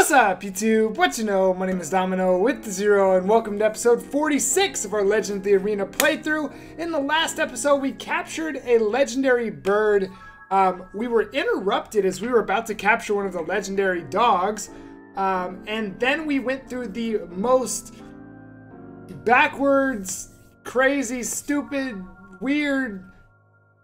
What's up, YouTube? What you know? My name is Domino with the Zero, and welcome to episode 46 of our Legend of the Arena playthrough. In the last episode, we captured a legendary bird. Um, we were interrupted as we were about to capture one of the legendary dogs, um, and then we went through the most backwards, crazy, stupid, weird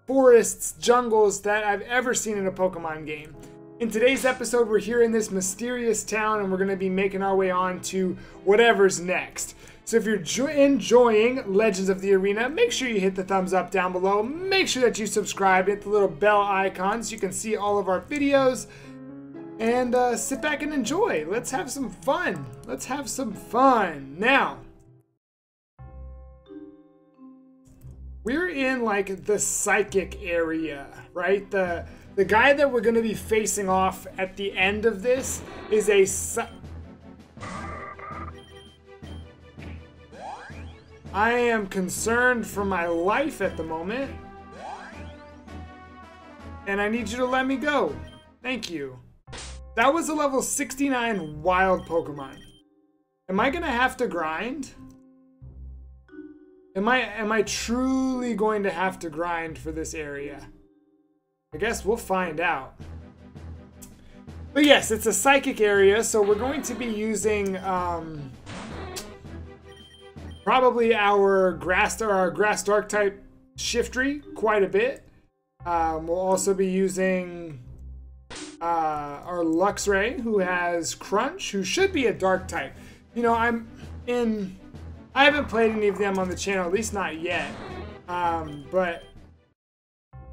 forests, jungles that I've ever seen in a Pokemon game. In today's episode, we're here in this mysterious town and we're going to be making our way on to whatever's next. So if you're enjoying Legends of the Arena, make sure you hit the thumbs up down below. Make sure that you subscribe, hit the little bell icon so you can see all of our videos. And uh, sit back and enjoy. Let's have some fun. Let's have some fun. Now, we're in like the psychic area, right? The the guy that we're going to be facing off at the end of this is a... I am concerned for my life at the moment. And I need you to let me go. Thank you. That was a level 69 wild Pokemon. Am I gonna have to grind? Am I am I truly going to have to grind for this area? I guess we'll find out. But yes, it's a psychic area, so we're going to be using um, probably our grass or our grass dark type Shiftry quite a bit. Um, we'll also be using uh, our Luxray, who has Crunch, who should be a dark type. You know, I'm in. I haven't played any of them on the channel, at least not yet. Um, but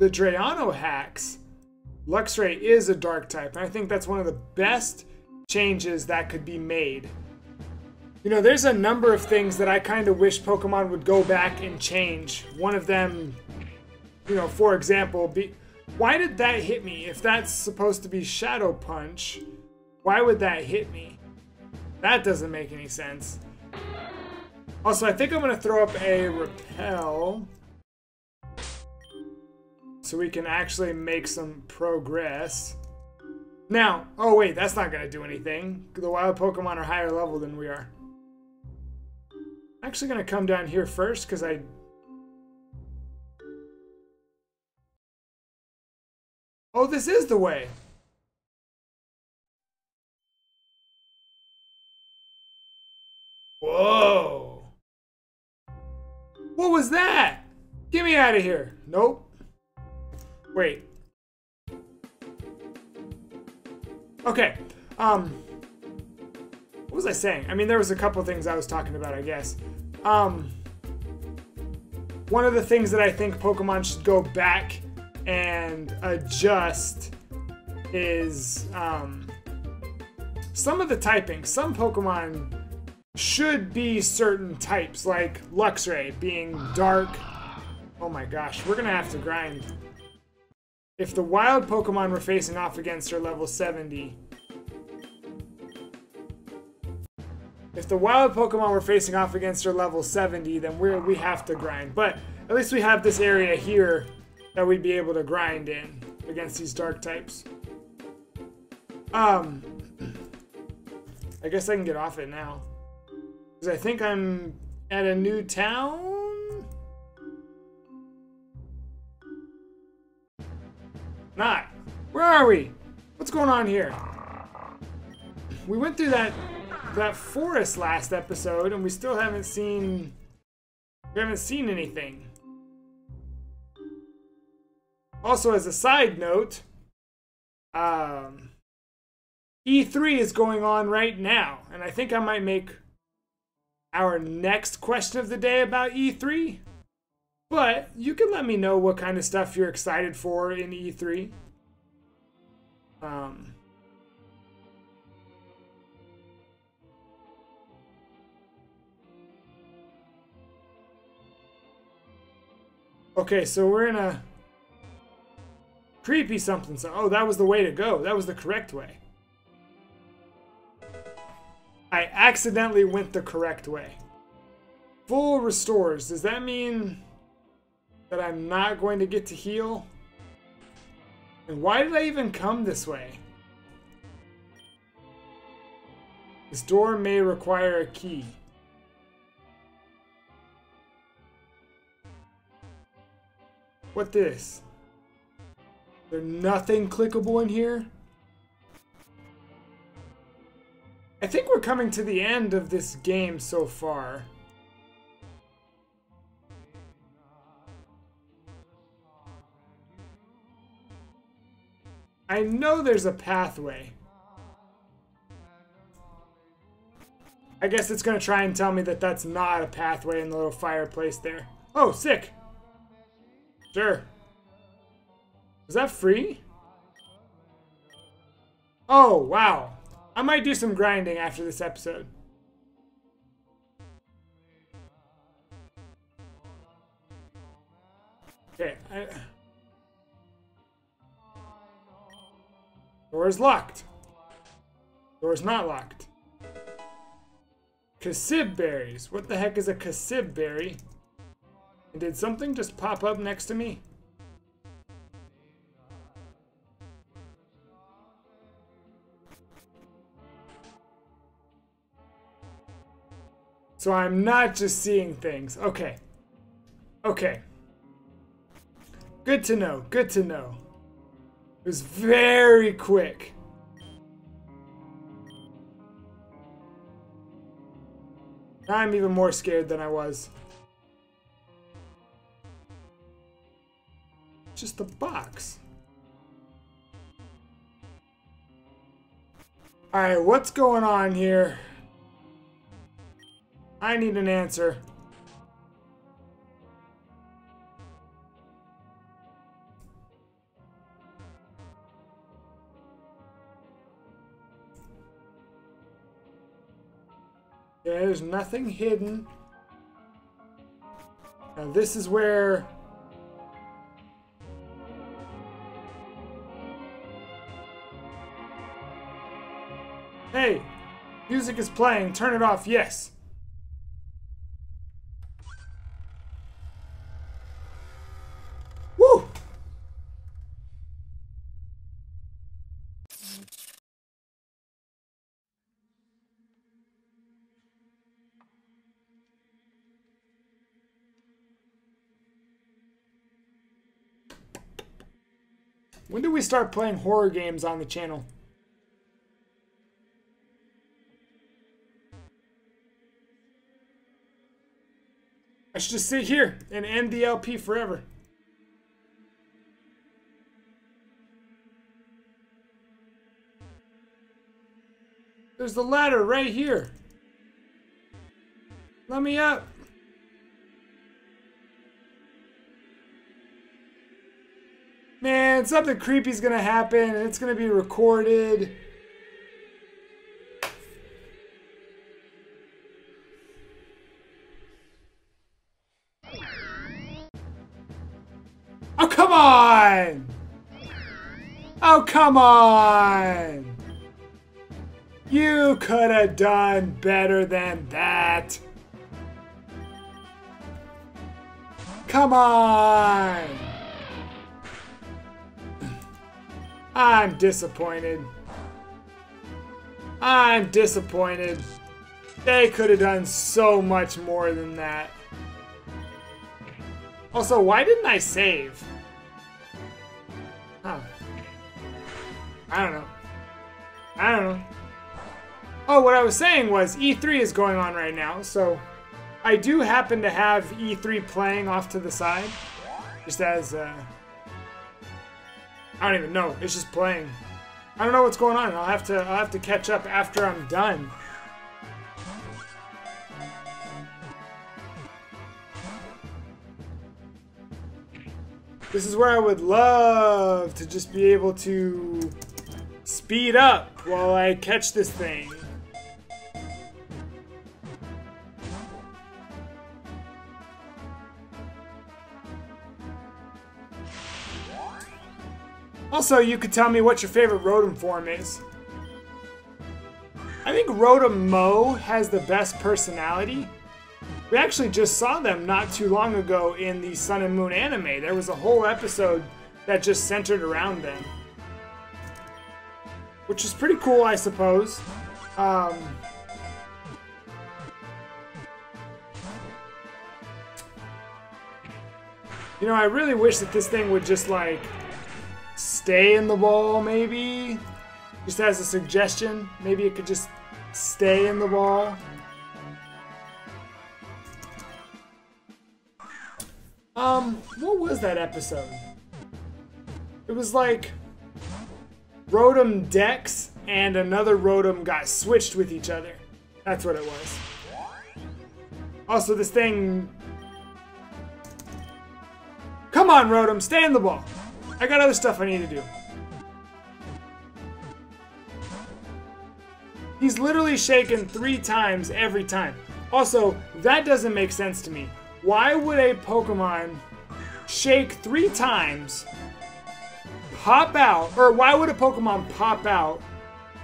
the Drayano hacks, Luxray is a dark type, and I think that's one of the best changes that could be made. You know, there's a number of things that I kind of wish Pokemon would go back and change. One of them, you know, for example, be, why did that hit me? If that's supposed to be Shadow Punch, why would that hit me? That doesn't make any sense. Also, I think I'm going to throw up a Repel so we can actually make some progress. Now, oh wait, that's not going to do anything. The wild Pokemon are higher level than we are. I'm actually going to come down here first because I... Oh, this is the way. Whoa. What was that? Get me out of here. Nope. Wait. Okay. Um. What was I saying? I mean, there was a couple things I was talking about, I guess. Um. One of the things that I think Pokemon should go back and adjust is um, some of the typing. Some Pokemon should be certain types, like Luxray being dark. Oh my gosh, we're gonna have to grind if the wild Pokemon we're facing off against are level 70, if the wild Pokemon we're facing off against are level 70, then we we have to grind. But at least we have this area here that we'd be able to grind in against these dark types. Um, I guess I can get off it now. Because I think I'm at a new town? Not. Where are we? What's going on here? We went through that that forest last episode and we still haven't seen we haven't seen anything. Also as a side note, um E3 is going on right now and I think I might make our next question of the day about E3. But you can let me know what kind of stuff you're excited for in E3. Um, okay, so we're in a creepy something. So, oh, that was the way to go. That was the correct way. I accidentally went the correct way. Full restores. Does that mean that I'm not going to get to heal? And why did I even come this way? This door may require a key. What this? There's nothing clickable in here? I think we're coming to the end of this game so far. I know there's a pathway. I guess it's going to try and tell me that that's not a pathway in the little fireplace there. Oh, sick. Sure. Is that free? Oh, wow. I might do some grinding after this episode. Okay, I... Door is locked. Door is not locked. Kasib berries. What the heck is a Kasib berry? And did something just pop up next to me? So I'm not just seeing things. Okay. Okay. Good to know. Good to know. It was very quick. I'm even more scared than I was. Just a box. Alright, what's going on here? I need an answer. There's nothing hidden. Now this is where... Hey! Music is playing. Turn it off. Yes. When do we start playing horror games on the channel? I should just sit here and end the LP forever. There's the ladder right here. Let me up. Man, something creepy's gonna happen and it's gonna be recorded. Oh, come on! Oh, come on! You could have done better than that. Come on! I'm disappointed. I'm disappointed. They could have done so much more than that. Also, why didn't I save? Huh. I don't know. I don't know. Oh, what I was saying was E3 is going on right now, so I do happen to have E3 playing off to the side, just as uh, I don't even know. It's just playing. I don't know what's going on. I'll have to I'll have to catch up after I'm done. This is where I would love to just be able to speed up while I catch this thing. Also, you could tell me what your favorite Rotom form is. I think Rotom Mow has the best personality. We actually just saw them not too long ago in the Sun and Moon anime. There was a whole episode that just centered around them. Which is pretty cool, I suppose. Um, you know, I really wish that this thing would just, like, stay in the ball, maybe. Just as a suggestion, maybe it could just stay in the ball. Um, what was that episode? It was like Rotom Dex and another Rotom got switched with each other. That's what it was. Also, this thing... Come on, Rotom, stay in the ball. I got other stuff I need to do. He's literally shaken three times every time. Also, that doesn't make sense to me. Why would a Pokemon shake three times, pop out, or why would a Pokemon pop out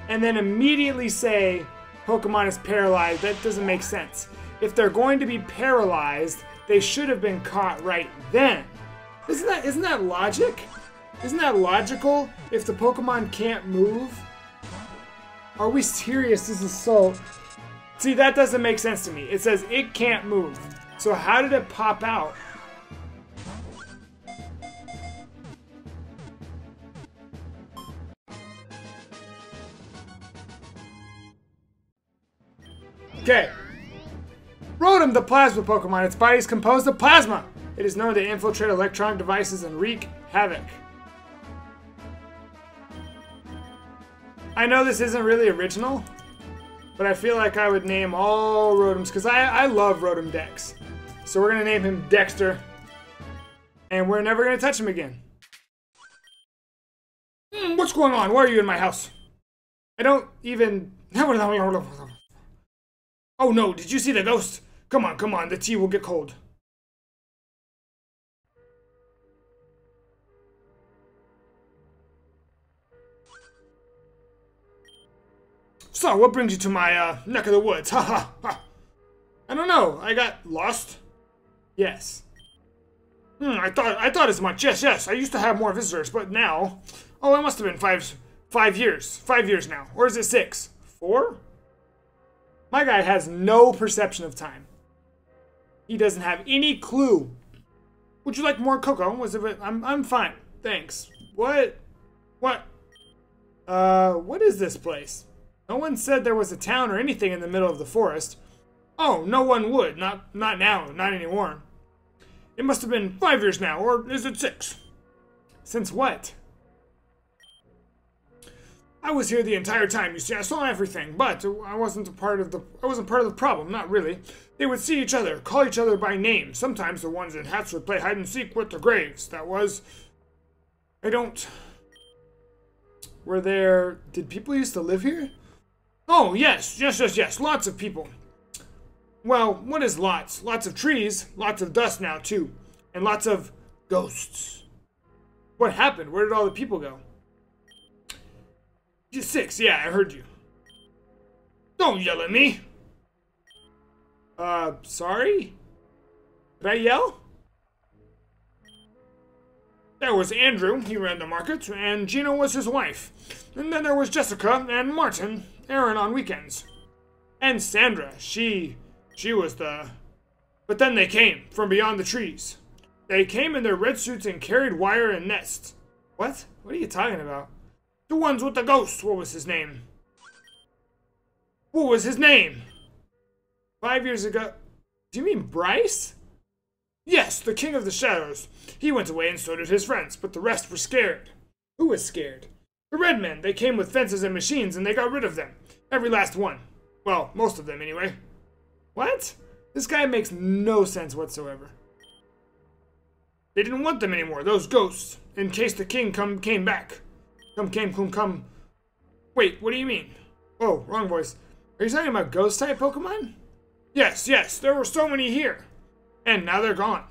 and then immediately say Pokemon is paralyzed? That doesn't make sense. If they're going to be paralyzed, they should have been caught right then. Isn't that isn't that logic? Isn't that logical if the Pokemon can't move? Are we serious? This is so... See, that doesn't make sense to me. It says it can't move. So how did it pop out? Okay. Rotom, the plasma Pokemon. Its body is composed of plasma. It is known to infiltrate electronic devices and wreak havoc. I know this isn't really original, but I feel like I would name all Rotoms, because I, I love Rotom Dex. So we're going to name him Dexter, and we're never going to touch him again. Mm, what's going on? Why are you in my house? I don't even... Oh no, did you see the ghost? Come on, come on, the tea will get cold. So, what brings you to my uh, neck of the woods? Ha ha ha. I don't know. I got lost. Yes. Hmm, I thought I thought as much. Yes, yes. I used to have more visitors, but now, oh, it must have been five five years. Five years now, or is it six? Four? My guy has no perception of time. He doesn't have any clue. Would you like more cocoa? Was it? I'm I'm fine. Thanks. What? What? Uh, what is this place? No one said there was a town or anything in the middle of the forest. Oh, no one would. Not not now, not anymore. It must have been five years now, or is it six? Since what? I was here the entire time, you see, I saw everything, but I wasn't a part of the I wasn't part of the problem, not really. They would see each other, call each other by name. Sometimes the ones in hats would play hide and seek with the graves. That was I don't Were there did people used to live here? Oh, yes, yes, yes, yes, lots of people. Well, what is lots? Lots of trees, lots of dust now, too, and lots of ghosts. What happened? Where did all the people go? Six, yeah, I heard you. Don't yell at me. Uh, sorry? Did I yell? There was Andrew, he ran the market, and Gina was his wife. And then there was Jessica and Martin, Aaron on weekends. And Sandra, she, she was the... But then they came, from beyond the trees. They came in their red suits and carried wire and nests. What? What are you talking about? The ones with the ghosts, what was his name? What was his name? Five years ago... Do you mean Bryce? Yes, the King of the Shadows. He went away and so did his friends, but the rest were scared. Who was scared? The red men, they came with fences and machines and they got rid of them. Every last one. Well, most of them anyway. What? This guy makes no sense whatsoever. They didn't want them anymore, those ghosts, in case the king come came back. Come, came, come, come. Wait, what do you mean? Oh, wrong voice. Are you talking about ghost type Pokemon? Yes, yes, there were so many here. And now they're gone.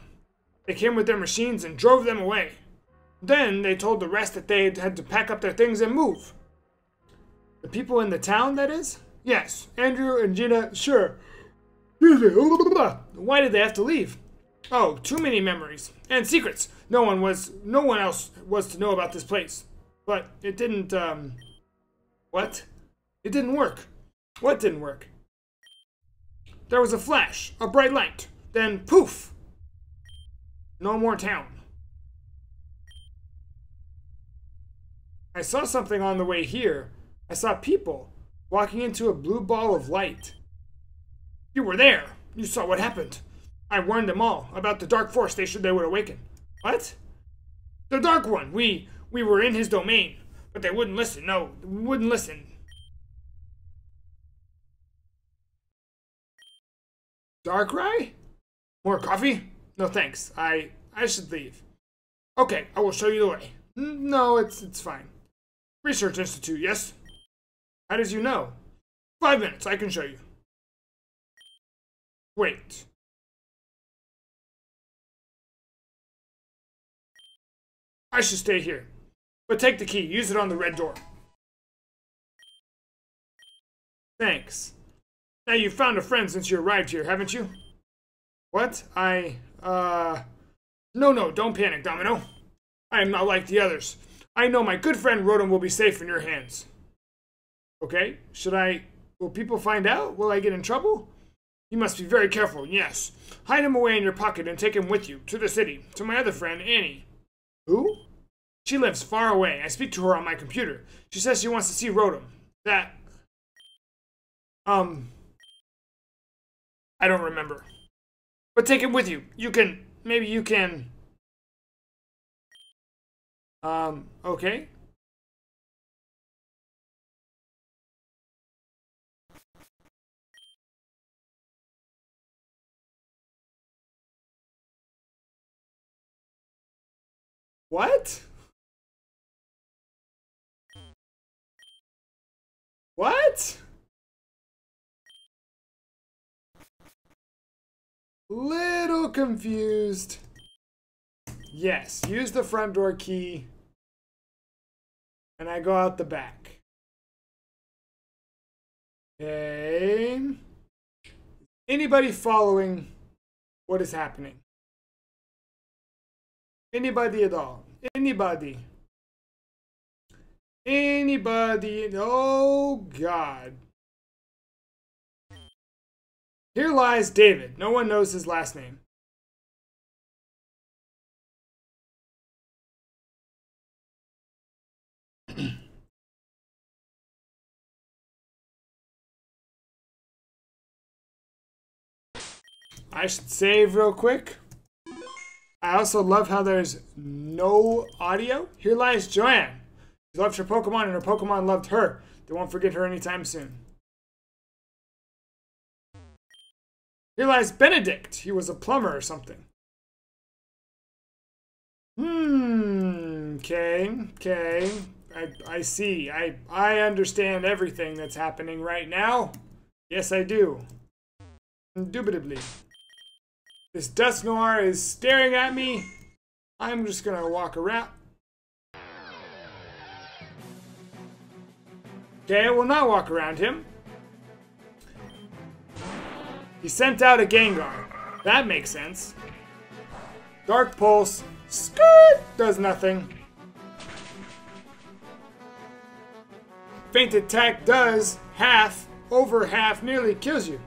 They came with their machines and drove them away. Then they told the rest that they had to pack up their things and move. The people in the town, that is? Yes, Andrew and Gina, sure. Why did they have to leave? Oh, too many memories and secrets. No one was, no one else was to know about this place. But it didn't, um, what? It didn't work. What didn't work? There was a flash, a bright light, then poof! No more town. I saw something on the way here. I saw people walking into a blue ball of light. You were there. You saw what happened. I warned them all about the dark force they should they would awaken. What? The dark one. We we were in his domain, but they wouldn't listen. No, wouldn't listen. Darkrai? More coffee? No thanks. I I should leave. Okay, I will show you the way. No, it's it's fine. Research Institute, yes? How does you know? Five minutes, I can show you. Wait. I should stay here. But take the key, use it on the red door. Thanks. Now you've found a friend since you arrived here, haven't you? What? I, uh... No, no, don't panic, Domino. I am not like the others. I know my good friend Rotom will be safe in your hands. Okay, should I... Will people find out? Will I get in trouble? You must be very careful, yes. Hide him away in your pocket and take him with you, to the city, to my other friend, Annie. Who? She lives far away. I speak to her on my computer. She says she wants to see Rotom. That... Um... I don't remember. But take him with you. You can... Maybe you can... Um, okay. What? What? Little confused. Yes, use the front door key. And I go out the back. Okay. Anybody following what is happening? Anybody at all? Anybody? Anybody? Oh, God. Here lies David. No one knows his last name. I should save real quick. I also love how there's no audio. Here lies Joanne. She loved her Pokemon and her Pokemon loved her. They won't forget her anytime soon. Here lies Benedict. He was a plumber or something. Hmm. Okay. Okay. I, I see. I, I understand everything that's happening right now. Yes, I do. Indubitably. This Dusknoir is staring at me. I'm just gonna walk around. Okay, I will not walk around him. He sent out a Gengar. That makes sense. Dark Pulse. Skirt! Does nothing. Faint Attack does half, over half, nearly kills you.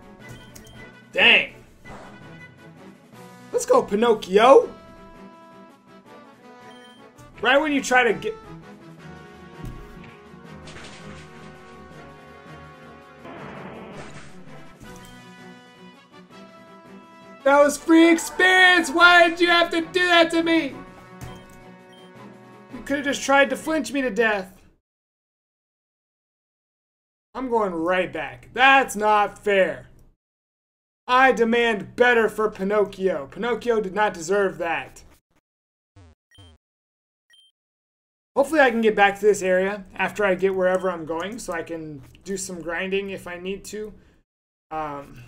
Dang. Let's go, Pinocchio. Right when you try to get... That was free experience! Why did you have to do that to me? You could have just tried to flinch me to death. I'm going right back. That's not fair. I demand better for Pinocchio. Pinocchio did not deserve that. Hopefully I can get back to this area after I get wherever I'm going so I can do some grinding if I need to. Um,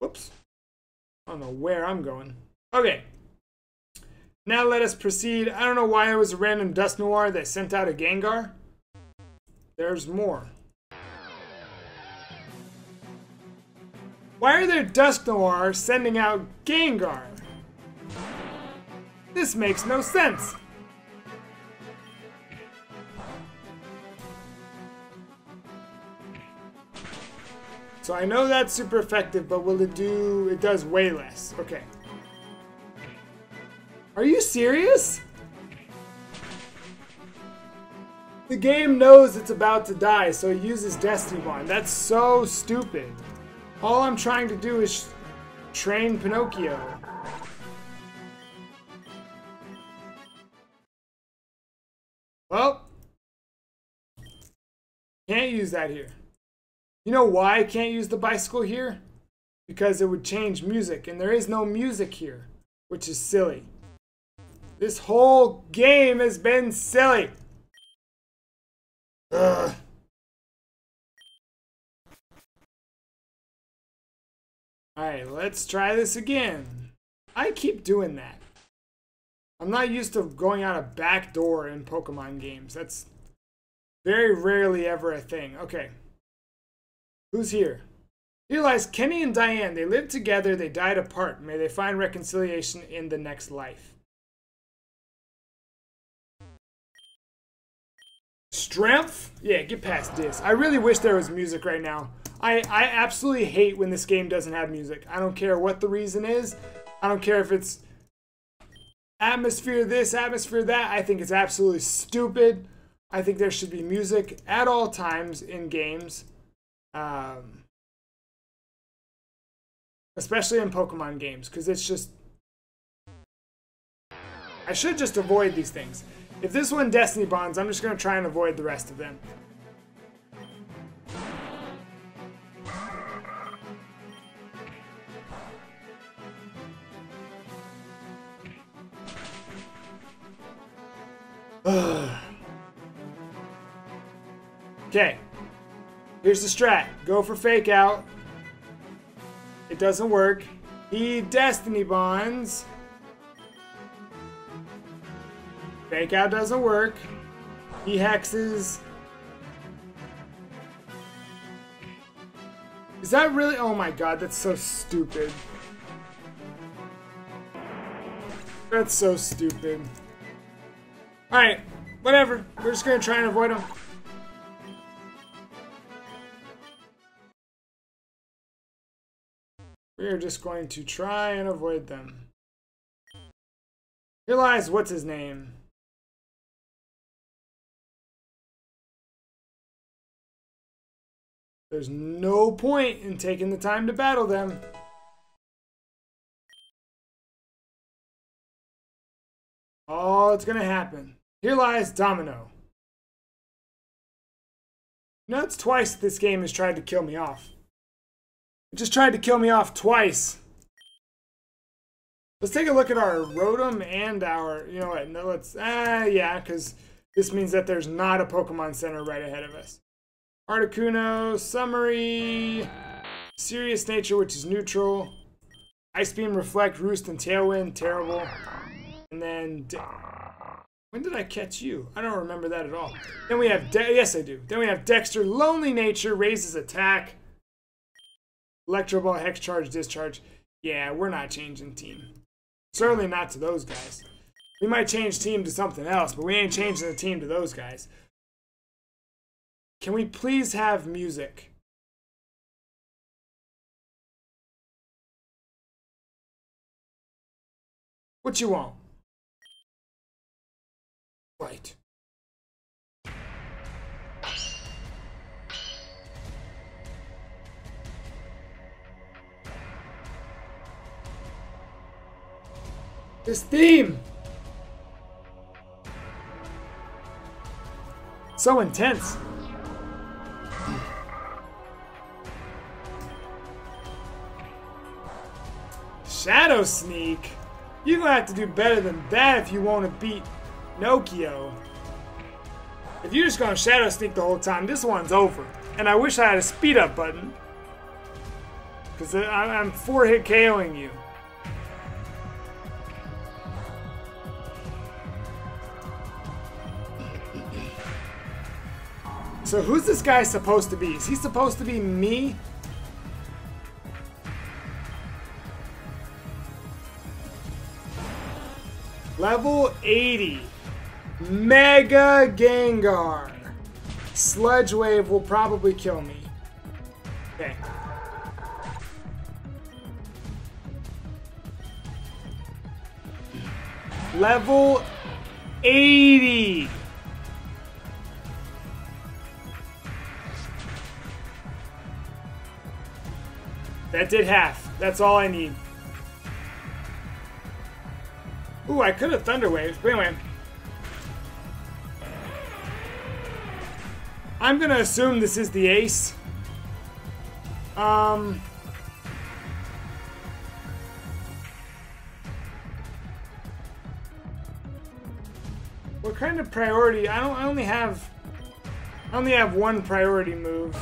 whoops. I don't know where I'm going. Okay. Now let us proceed. I don't know why it was a random Dusknoir that sent out a Gengar. There's more. Why are there Dusknoir sending out Gengar? This makes no sense. So I know that's super effective, but will it do... It does way less. Okay. Are you serious? The game knows it's about to die, so it uses Destiny Bond. That's so stupid. All I'm trying to do is train Pinocchio. Well, can't use that here. You know why I can't use the bicycle here? Because it would change music, and there is no music here, which is silly. This whole game has been silly. Ugh. Alright, let's try this again. I keep doing that. I'm not used to going out a back door in Pokemon games. That's very rarely ever a thing. Okay. Who's here? Lies Kenny and Diane. They lived together, they died apart. May they find reconciliation in the next life. Strength? Yeah, get past this. I really wish there was music right now. I, I absolutely hate when this game doesn't have music. I don't care what the reason is. I don't care if it's atmosphere this, atmosphere that. I think it's absolutely stupid. I think there should be music at all times in games. Um, especially in Pokemon games, because it's just... I should just avoid these things. If this one Destiny Bonds, I'm just going to try and avoid the rest of them. okay. Here's the strat. Go for fake out. It doesn't work. He Destiny Bonds. Fake out doesn't work. He hexes. Is that really? Oh my god, that's so stupid. That's so stupid. Alright, whatever. We're just gonna try and avoid them. We are just going to try and avoid them. Here lies what's his name? There's no point in taking the time to battle them. Oh, it's gonna happen. Here lies Domino. You it's twice this game has tried to kill me off. It just tried to kill me off twice. Let's take a look at our Rotom and our, you know what, no, let's, ah, uh, yeah, because this means that there's not a Pokemon Center right ahead of us. Articuno, Summary, Serious Nature, which is neutral. Ice Beam, Reflect, Roost, and Tailwind, terrible. And then, when did I catch you? I don't remember that at all. Then we have, De yes I do. Then we have Dexter, Lonely Nature, raises attack. Electro Ball, Hex Charge, Discharge. Yeah, we're not changing team. Certainly not to those guys. We might change team to something else, but we ain't changing the team to those guys. Can we please have music? What you want? Right. This theme! So intense. Shadow Sneak? You're gonna have to do better than that if you want to beat Nokia. If you're just gonna Shadow Sneak the whole time, this one's over. And I wish I had a speed up button. Because I'm 4 hit KOing you. So who's this guy supposed to be? Is he supposed to be me? Level 80. Mega Gengar. Sludge Wave will probably kill me. Okay. Level 80. That did half. That's all I need. Ooh, I could have Thunder Waves, but anyway. I'm gonna assume this is the ace. Um... What kind of priority? I don't. I only have. I only have one priority move.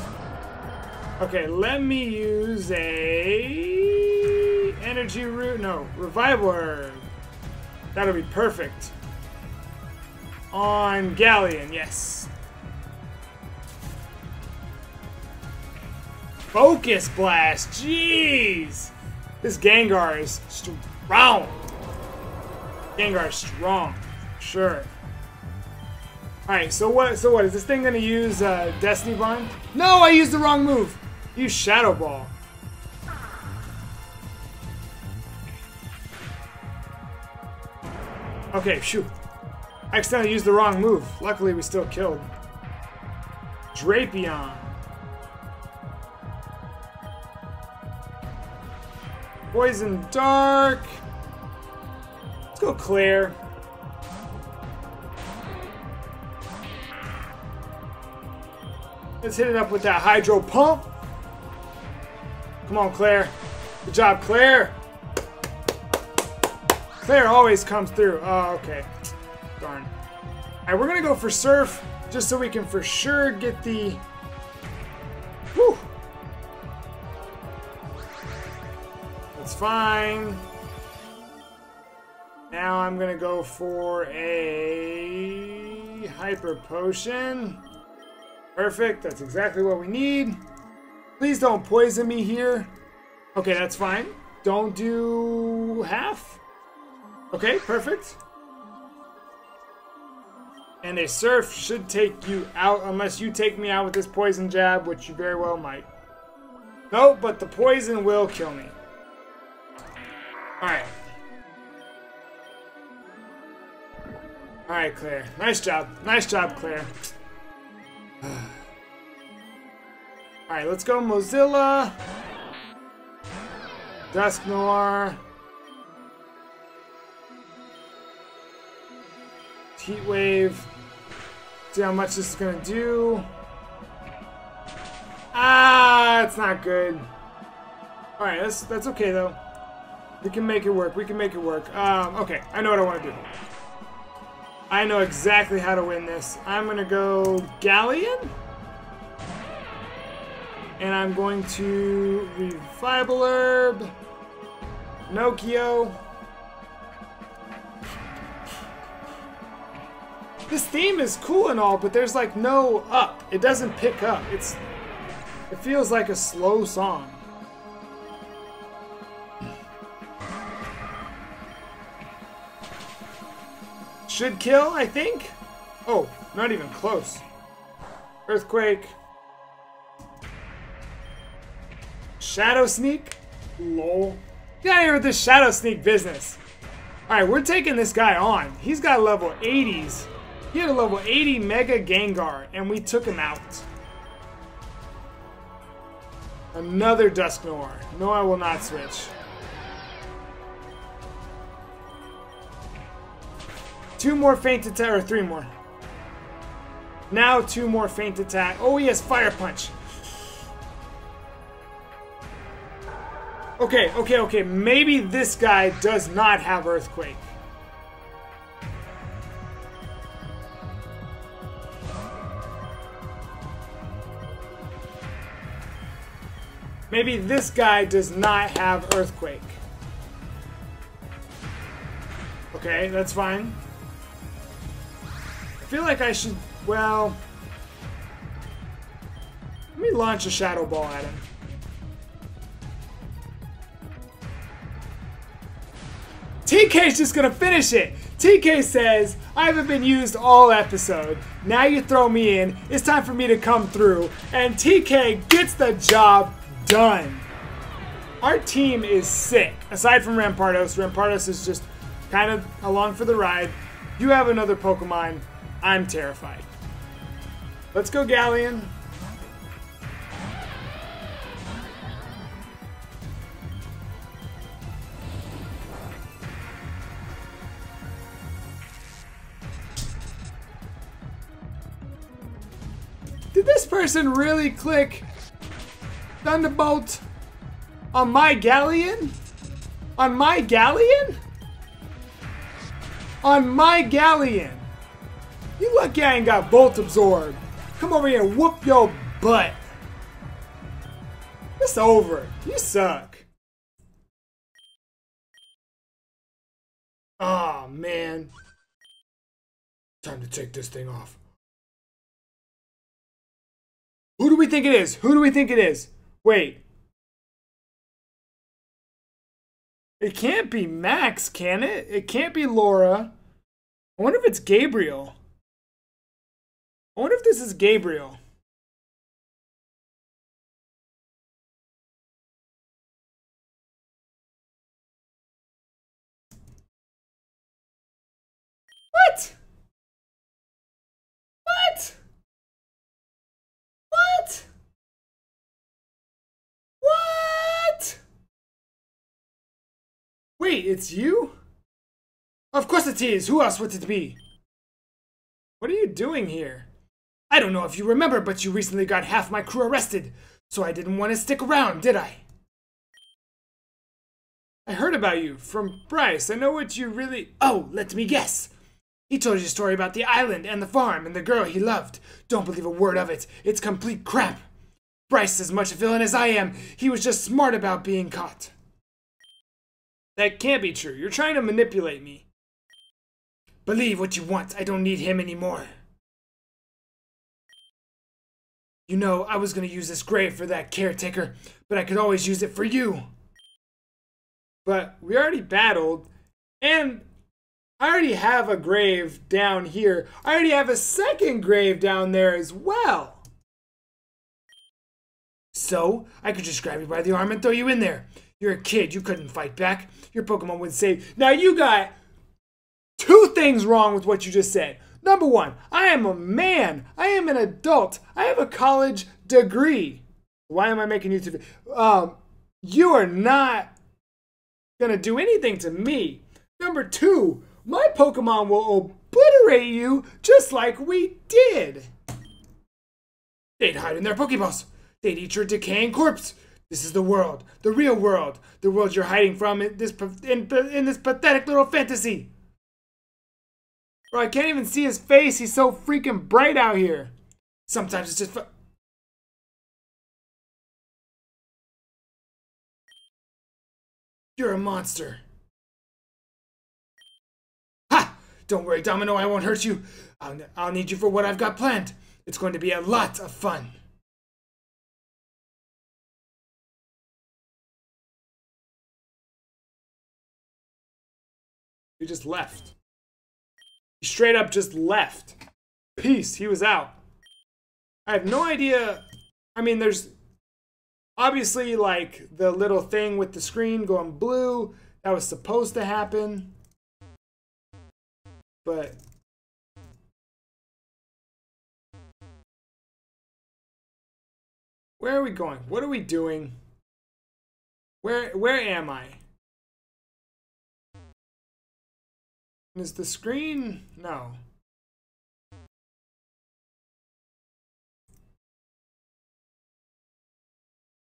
Okay, let me use a energy root. No, revival herb. That'll be perfect. On Galleon, yes. Focus blast. Jeez. This Gengar is strong. Gengar is strong. Sure. Alright, so what so what is this thing gonna use uh, Destiny Bond? No, I used the wrong move! Use Shadow Ball. Okay, shoot. I accidentally used the wrong move. Luckily we still killed. Drapion. Poison Dark. Let's go Claire. Let's hit it up with that hydro pump. Come on, Claire. Good job, Claire. Claire always comes through. Oh, okay. Darn. All right, we're going to go for Surf just so we can for sure get the... fine. Now I'm going to go for a Hyper Potion. Perfect. That's exactly what we need. Please don't poison me here. Okay, that's fine. Don't do half. Okay, perfect. And a surf should take you out unless you take me out with this poison jab, which you very well might. No, but the poison will kill me. Alright. Alright, Claire. Nice job. Nice job, Claire. Alright, let's go Mozilla. Dusknoir. Heat Wave. See how much this is gonna do. Ah, it's not good. Alright, that's that's okay though. We can make it work. We can make it work. Um, okay, I know what I want to do. I know exactly how to win this. I'm gonna go Galleon. And I'm going to Revival Herb, Nokia. This theme is cool and all, but there's like no up. It doesn't pick up. It's it feels like a slow song. Should kill, I think. Oh, not even close. Earthquake. Shadow Sneak? Lol. Get out of here with this Shadow Sneak business. Alright, we're taking this guy on. He's got level 80s. He had a level 80 Mega Gengar, and we took him out. Another Dusknoir. No, I will not switch. Two more feint attack, or three more. Now two more feint attack. Oh, he has Fire Punch. Okay, okay, okay. Maybe this guy does not have Earthquake. Maybe this guy does not have Earthquake. Okay, that's fine. Feel like I should, well... Let me launch a Shadow Ball at him. TK's just gonna finish it. TK says, I haven't been used all episode. Now you throw me in. It's time for me to come through. And TK gets the job done. Our team is sick. Aside from Rampardos, Rampardos is just kind of along for the ride. You have another Pokemon. I'm terrified. Let's go, Galleon. Did this person really click Thunderbolt on my Galleon? On my Galleon? On my Galleon! You lucky I ain't got Volt Absorb. Come over here and whoop your butt. It's over. You suck. Oh man. Time to take this thing off. Who do we think it is? Who do we think it is? Wait. It can't be Max, can it? It can't be Laura. I wonder if it's Gabriel. I wonder if this is Gabriel. What? What? What? What? Wait, it's you? Of course it is. Who else would it be? What are you doing here? I don't know if you remember, but you recently got half my crew arrested, so I didn't want to stick around, did I? I heard about you from Bryce. I know what you really. Oh, let me guess. He told you a story about the island and the farm and the girl he loved. Don't believe a word of it. It's complete crap. Bryce is as much a villain as I am. He was just smart about being caught. That can't be true. You're trying to manipulate me. Believe what you want. I don't need him anymore. You know, I was to use this grave for that caretaker, but I could always use it for you. But we already battled, and I already have a grave down here. I already have a second grave down there as well. So, I could just grab you by the arm and throw you in there. You're a kid, you couldn't fight back. Your Pokemon would say, Now you got two things wrong with what you just said. Number one, I am a man. I am an adult. I have a college degree. Why am I making YouTube? Um, you are not gonna do anything to me. Number two, my Pokemon will obliterate you just like we did. They'd hide in their Pokeballs. They'd eat your decaying corpse. This is the world, the real world, the world you're hiding from in this in, in this pathetic little fantasy. Bro, I can't even see his face. He's so freaking bright out here. Sometimes it's just. You're a monster. Ha! Don't worry, Domino, I won't hurt you. I'll, I'll need you for what I've got planned. It's going to be a lot of fun. He just left. Straight up just left. Peace, he was out. I have no idea. I mean, there's obviously like the little thing with the screen going blue. That was supposed to happen. But Where are we going? What are we doing? Where where am I? Is the screen? No.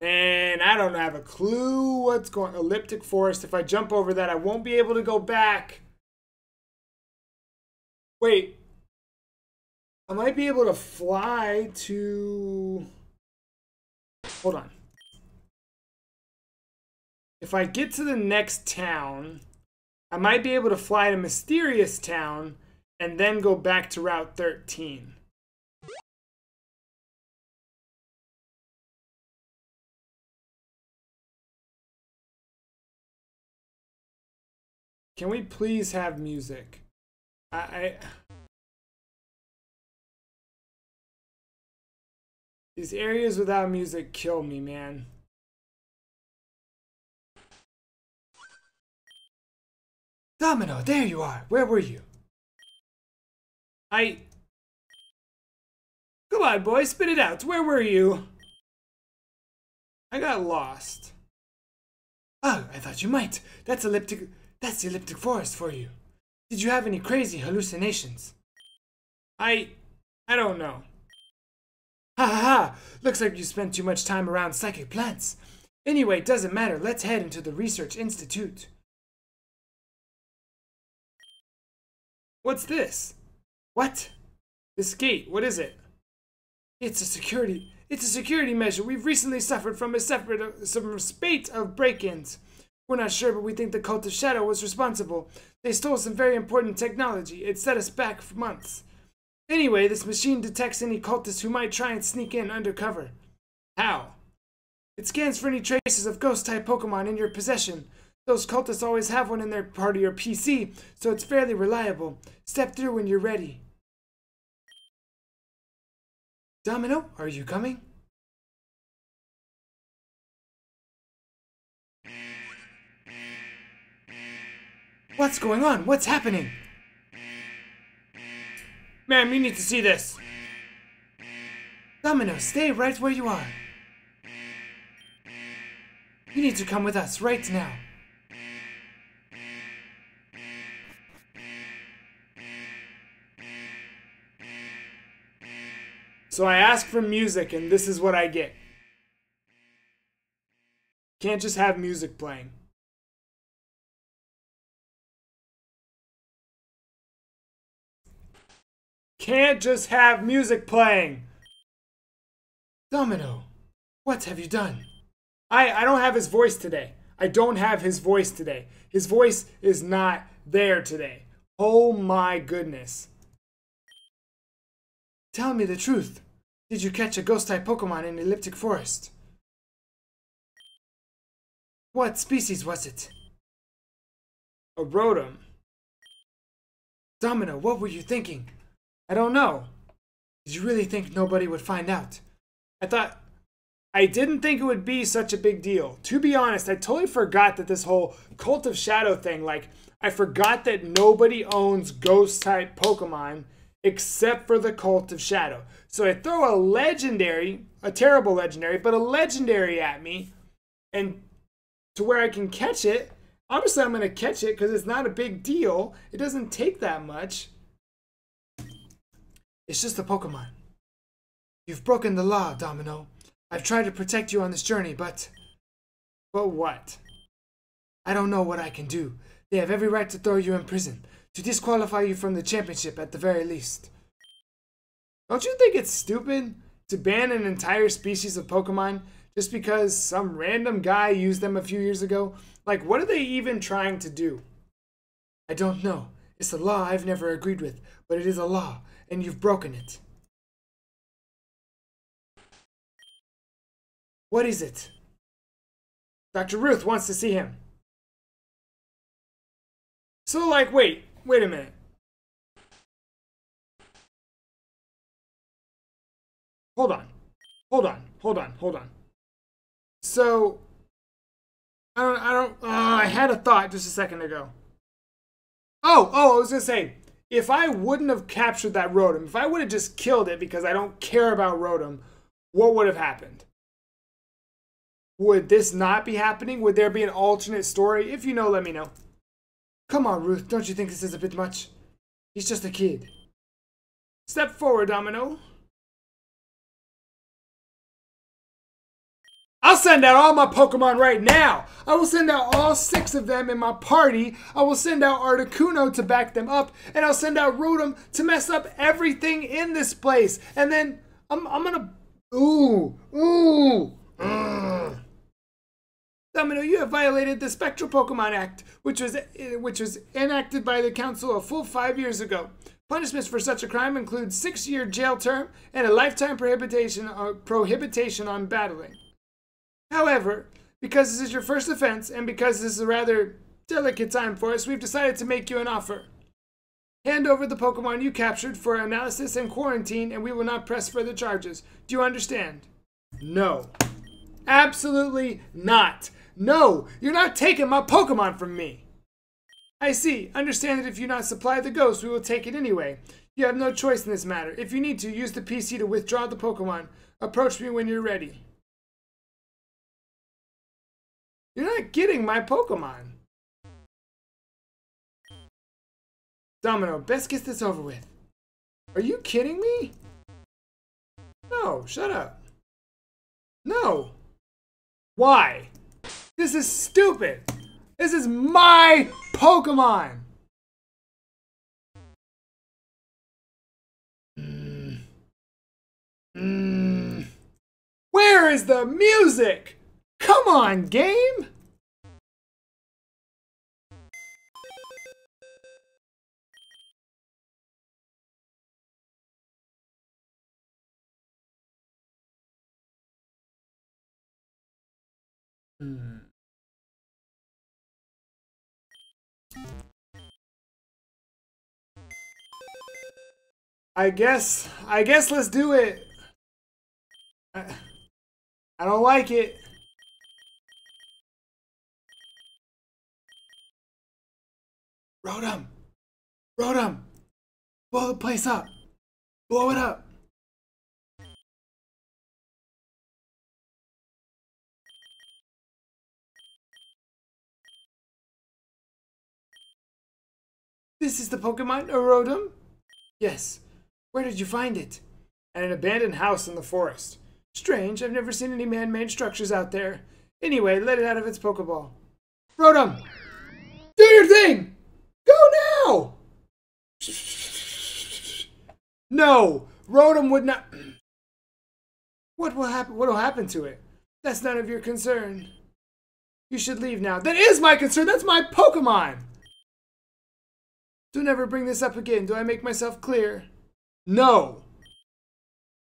And I don't have a clue what's going elliptic forest. If I jump over that, I won't be able to go back. Wait. I might be able to fly to Hold on. If I get to the next town, I might be able to fly to Mysterious Town and then go back to Route 13. Can we please have music? I, I... These areas without music kill me, man. Domino, there you are. Where were you? I... Come on, boy, spit it out. Where were you? I got lost. Oh, I thought you might. That's elliptic... That's the elliptic forest for you. Did you have any crazy hallucinations? I... I don't know. Ha ha ha! Looks like you spent too much time around psychic plants. Anyway, doesn't matter. Let's head into the Research Institute. What's this? What? This gate, what is it? It's a security. It's a security measure. We've recently suffered from a separate some spate of break-ins. We're not sure, but we think the Cult of Shadow was responsible. They stole some very important technology. It set us back for months. Anyway, this machine detects any cultists who might try and sneak in undercover. How? It scans for any traces of ghost-type Pokemon in your possession. Those cultists always have one in their party or PC, so it's fairly reliable. Step through when you're ready. Domino, are you coming? What's going on? What's happening? Ma'am, you need to see this. Domino, stay right where you are. You need to come with us right now. So I ask for music, and this is what I get. Can't just have music playing. Can't just have music playing. Domino, what have you done? I, I don't have his voice today. I don't have his voice today. His voice is not there today. Oh my goodness. Tell me the truth. Did you catch a ghost type Pokemon in Elliptic Forest? What species was it? A Rotom. Domino, what were you thinking? I don't know. Did you really think nobody would find out? I thought. I didn't think it would be such a big deal. To be honest, I totally forgot that this whole Cult of Shadow thing, like, I forgot that nobody owns ghost type Pokemon except for the Cult of Shadow. So I throw a legendary, a terrible legendary, but a legendary at me, and to where I can catch it. Obviously, I'm going to catch it because it's not a big deal. It doesn't take that much. It's just a Pokemon. You've broken the law, Domino. I've tried to protect you on this journey, but... But what? I don't know what I can do. They have every right to throw you in prison, to disqualify you from the championship at the very least. Don't you think it's stupid to ban an entire species of Pokemon just because some random guy used them a few years ago? Like, what are they even trying to do? I don't know. It's a law I've never agreed with, but it is a law, and you've broken it. What is it? Dr. Ruth wants to see him. So, like, wait, wait a minute. Hold on. Hold on. Hold on. Hold on. So, I don't, I don't, uh, I had a thought just a second ago. Oh, oh, I was gonna say, if I wouldn't have captured that Rotom, if I would have just killed it because I don't care about Rotom, what would have happened? Would this not be happening? Would there be an alternate story? If you know, let me know. Come on, Ruth, don't you think this is a bit much? He's just a kid. Step forward, Domino. I'll send out all my Pokemon right now. I will send out all six of them in my party. I will send out Articuno to back them up. And I'll send out Rotom to mess up everything in this place. And then I'm, I'm gonna... Ooh. Ooh. Ugh. Domino, you have violated the Spectral Pokemon Act, which was, which was enacted by the Council a full five years ago. Punishments for such a crime include six-year jail term and a lifetime prohibition, uh, prohibition on battling. However, because this is your first offense and because this is a rather delicate time for us, we've decided to make you an offer. Hand over the Pokemon you captured for analysis and quarantine, and we will not press further charges. Do you understand? No. Absolutely not. No, you're not taking my Pokemon from me. I see. Understand that if you not supply the ghost, we will take it anyway. You have no choice in this matter. If you need to, use the PC to withdraw the Pokemon. Approach me when you're ready. You're not getting my Pokemon. Domino, best get this over with. Are you kidding me? No, No, shut up. No. Why? This is stupid. This is my Pokemon. Mm. Mm. Where is the music? Come on, game! I guess, I guess let's do it. I, I don't like it. Rotom! Rotom! Blow the place up! Blow it up! This is the Pokemon uh, Rotom? Yes. Where did you find it? At an abandoned house in the forest. Strange, I've never seen any man-made structures out there. Anyway, let it out of its Pokeball. Rotom! Do your thing! Go now! No! Rotom would not... What will happen? What will happen to it? That's none of your concern. You should leave now. That is my concern! That's my Pokemon! Don't ever bring this up again. Do I make myself clear? No.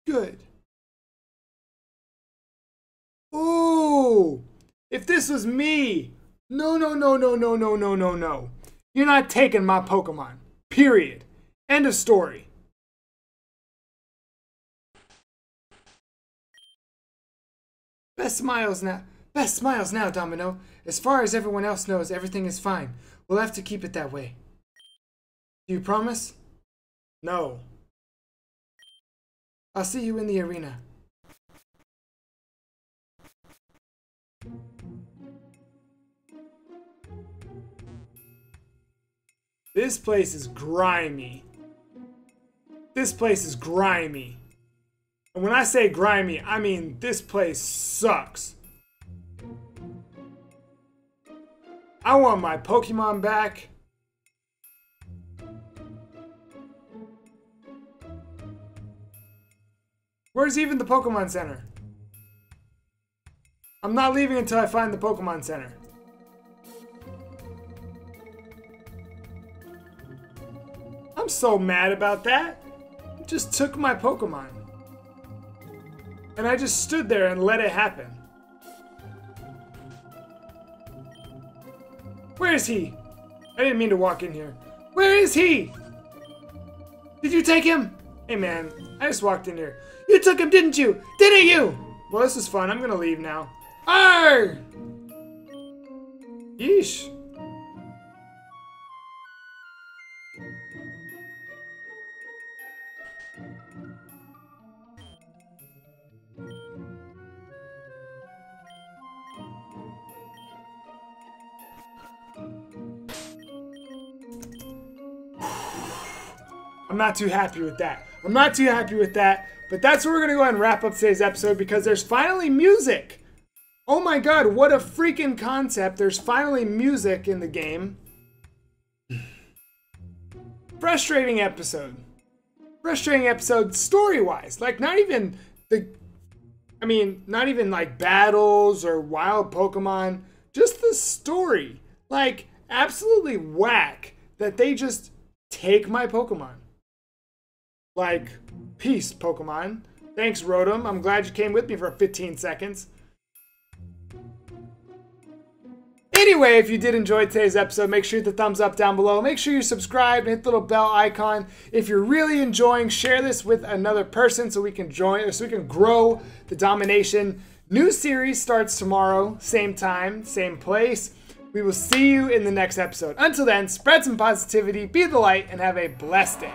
Good. Ooh. If this was me. No, no, no, no, no, no, no, no, no. You're not taking my Pokemon. Period. End of story. Best smiles now. Best smiles now, Domino. As far as everyone else knows, everything is fine. We'll have to keep it that way. Do you promise? No. I'll see you in the arena. This place is grimy. This place is grimy. And when I say grimy, I mean this place sucks. I want my Pokemon back. Where's even the Pokemon Center? I'm not leaving until I find the Pokemon Center. I'm so mad about that. It just took my Pokemon. And I just stood there and let it happen. Where is he? I didn't mean to walk in here. Where is he? Did you take him? Hey man, I just walked in here. You took him, didn't you? Didn't you? Well, this is fun. I'm gonna leave now. Arr! Yeesh. I'm not too happy with that. I'm not too happy with that. But that's where we're going to go ahead and wrap up today's episode because there's finally music. Oh my god, what a freaking concept. There's finally music in the game. Frustrating episode. Frustrating episode story-wise. Like, not even the... I mean, not even like battles or wild Pokemon. Just the story. Like, absolutely whack that they just take my Pokemon. Like, peace, Pokemon. Thanks, Rotom. I'm glad you came with me for 15 seconds. Anyway, if you did enjoy today's episode, make sure you hit the thumbs up down below. Make sure you subscribe and hit the little bell icon. If you're really enjoying, share this with another person so we can join, so we can grow the domination. New series starts tomorrow, same time, same place. We will see you in the next episode. Until then, spread some positivity, be the light, and have a blessed day.